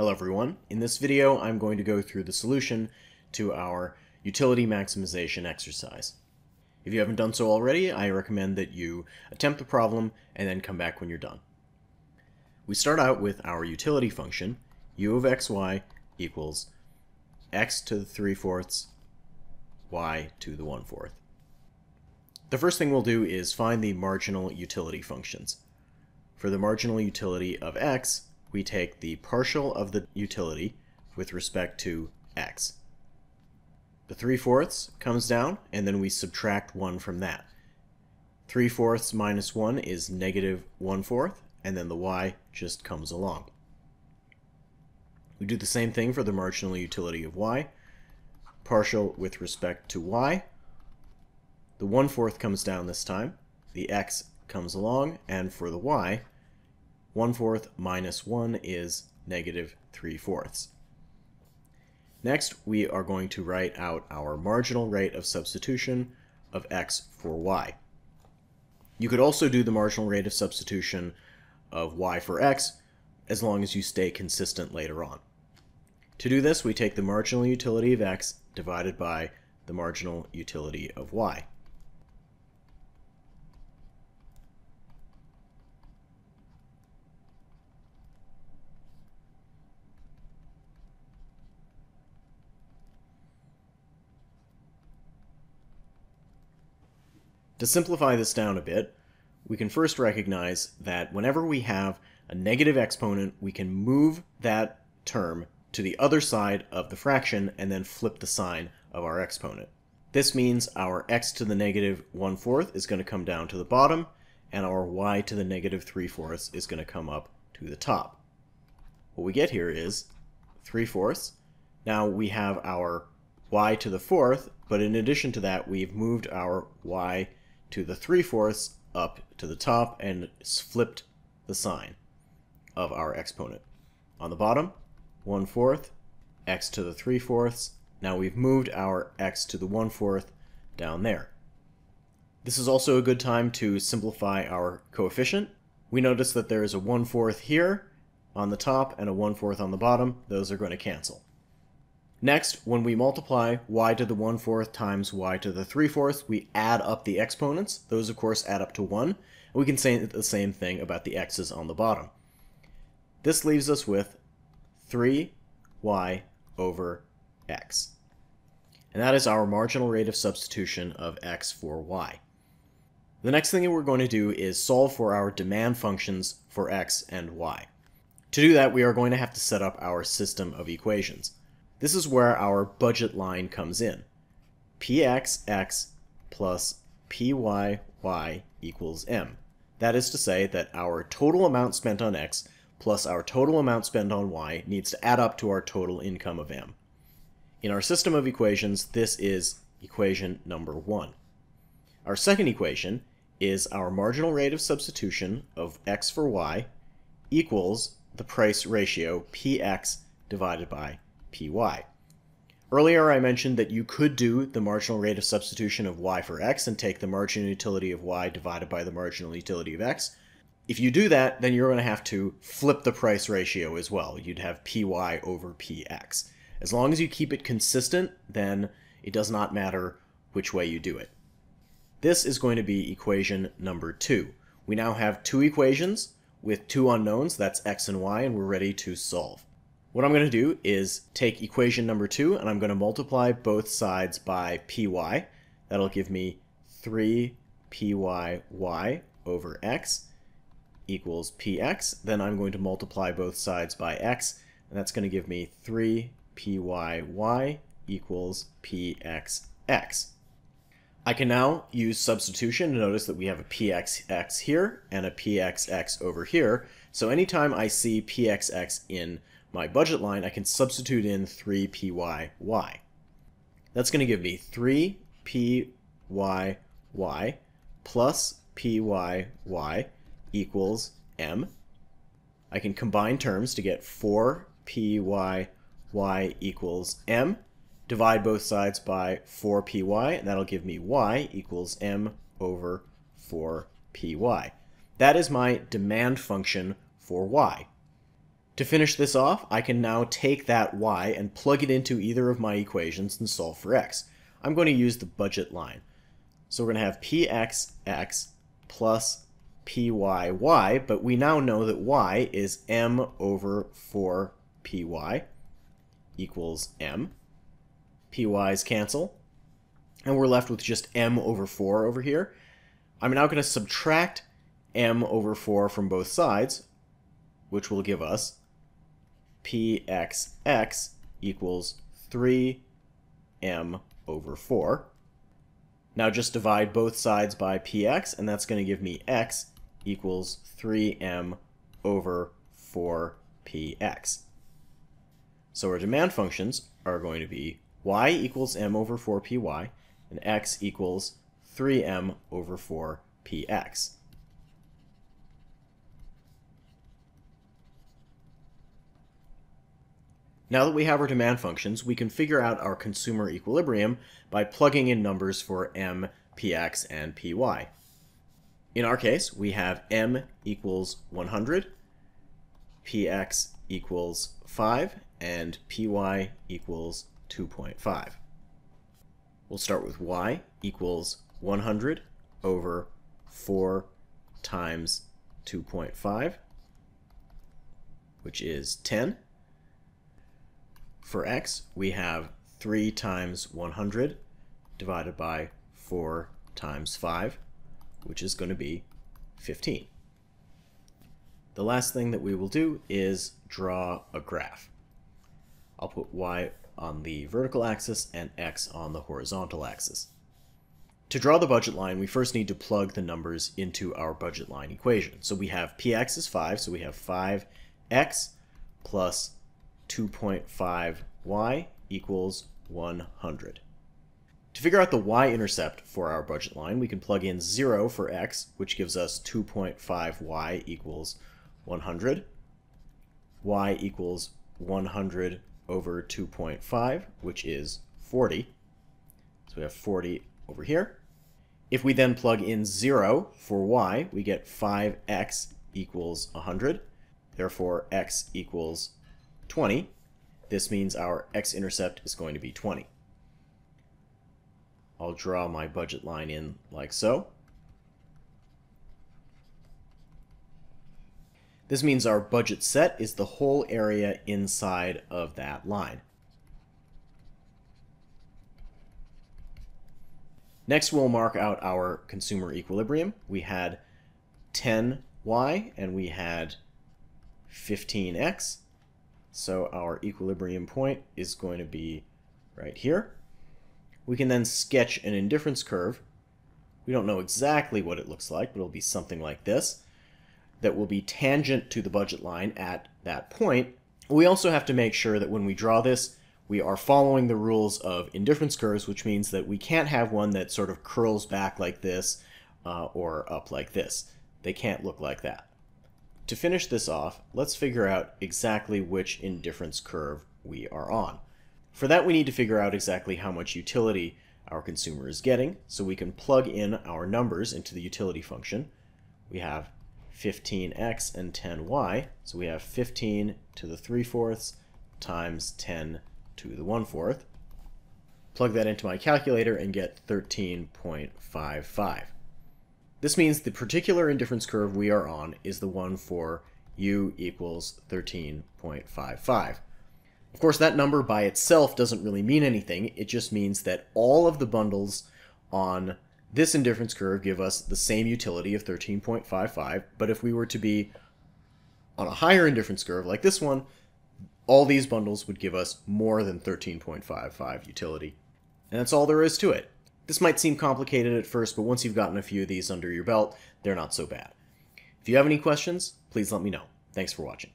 Hello everyone. In this video I'm going to go through the solution to our utility maximization exercise. If you haven't done so already, I recommend that you attempt the problem and then come back when you're done. We start out with our utility function, u of xy equals x to the 3 fourths, y to the 1 fourth. The first thing we'll do is find the marginal utility functions. For the marginal utility of x, we take the partial of the utility with respect to x. The 3 fourths comes down, and then we subtract 1 from that. 3 fourths minus 1 is negative 1 fourth, and then the y just comes along. We do the same thing for the marginal utility of y. Partial with respect to y. The 1 fourth comes down this time, the x comes along, and for the y, 1 fourth minus 1 is negative 3 fourths. Next, we are going to write out our marginal rate of substitution of x for y. You could also do the marginal rate of substitution of y for x as long as you stay consistent later on. To do this, we take the marginal utility of x divided by the marginal utility of y. To simplify this down a bit, we can first recognize that whenever we have a negative exponent, we can move that term to the other side of the fraction and then flip the sign of our exponent. This means our x to the negative 1 fourth is going to come down to the bottom, and our y to the negative 3 fourths is going to come up to the top. What we get here is 3 fourths. Now we have our y to the fourth, but in addition to that, we've moved our y to the 3 fourths up to the top and flipped the sign of our exponent. On the bottom, 1 fourth, x to the 3 fourths. Now we've moved our x to the 1 fourth down there. This is also a good time to simplify our coefficient. We notice that there is a 1 fourth here on the top and a 1 fourth on the bottom. Those are going to cancel. Next, when we multiply y to the 1 fourth times y to the 3 fourths, we add up the exponents. Those, of course, add up to 1. And we can say the same thing about the x's on the bottom. This leaves us with 3y over x. And that is our marginal rate of substitution of x for y. The next thing that we're going to do is solve for our demand functions for x and y. To do that, we are going to have to set up our system of equations. This is where our budget line comes in. pxx plus pyy equals m. That is to say that our total amount spent on x plus our total amount spent on y needs to add up to our total income of m. In our system of equations, this is equation number 1. Our second equation is our marginal rate of substitution of x for y equals the price ratio px divided by py. Earlier I mentioned that you could do the marginal rate of substitution of y for x and take the marginal utility of y divided by the marginal utility of x. If you do that, then you're going to have to flip the price ratio as well. You'd have py over px. As long as you keep it consistent, then it does not matter which way you do it. This is going to be equation number two. We now have two equations with two unknowns, that's x and y, and we're ready to solve. What I'm going to do is take equation number 2 and I'm going to multiply both sides by py. That'll give me 3 pyy over x equals px. Then I'm going to multiply both sides by x, and that's going to give me 3 pyy equals pxx. I can now use substitution to notice that we have a pxx here and a pxx over here. So anytime I see pxx in my budget line, I can substitute in 3pyy. That's going to give me 3pyy plus pyy equals m. I can combine terms to get 4pyy equals m. Divide both sides by 4py, and that'll give me y equals m over 4py. That is my demand function for y. To finish this off, I can now take that y and plug it into either of my equations and solve for x. I'm going to use the budget line. So we're going to have pxx plus pyy, but we now know that y is m over 4py equals m. py's cancel, and we're left with just m over 4 over here. I'm now going to subtract m over 4 from both sides, which will give us pxx equals 3m over 4. Now just divide both sides by px, and that's going to give me x equals 3m over 4px. So our demand functions are going to be y equals m over 4py, and x equals 3m over 4px. Now that we have our demand functions, we can figure out our consumer equilibrium by plugging in numbers for m, px, and py. In our case, we have m equals 100, px equals 5, and py equals 2.5. We'll start with y equals 100 over 4 times 2.5, which is 10. For x, we have 3 times 100 divided by 4 times 5, which is going to be 15. The last thing that we will do is draw a graph. I'll put y on the vertical axis and x on the horizontal axis. To draw the budget line, we first need to plug the numbers into our budget line equation. So we have px is 5, so we have 5x plus 2.5y equals 100. To figure out the y-intercept for our budget line, we can plug in 0 for x, which gives us 2.5y equals 100. y equals 100 over 2.5, which is 40. So we have 40 over here. If we then plug in 0 for y, we get 5x equals 100. Therefore, x equals 20. This means our x-intercept is going to be 20. I'll draw my budget line in like so. This means our budget set is the whole area inside of that line. Next, we'll mark out our consumer equilibrium. We had 10y and we had 15x. So our equilibrium point is going to be right here. We can then sketch an indifference curve. We don't know exactly what it looks like, but it'll be something like this that will be tangent to the budget line at that point. We also have to make sure that when we draw this, we are following the rules of indifference curves, which means that we can't have one that sort of curls back like this uh, or up like this. They can't look like that. To finish this off, let's figure out exactly which indifference curve we are on. For that, we need to figure out exactly how much utility our consumer is getting, so we can plug in our numbers into the utility function. We have 15x and 10y. So we have 15 to the 3 fourths times 10 to the 1 fourth. Plug that into my calculator and get 13.55. This means the particular indifference curve we are on is the one for u equals 13.55. Of course, that number by itself doesn't really mean anything. It just means that all of the bundles on this indifference curve give us the same utility of 13.55, but if we were to be on a higher indifference curve like this one, all these bundles would give us more than 13.55 utility. And that's all there is to it. This might seem complicated at first, but once you've gotten a few of these under your belt, they're not so bad. If you have any questions, please let me know. Thanks for watching.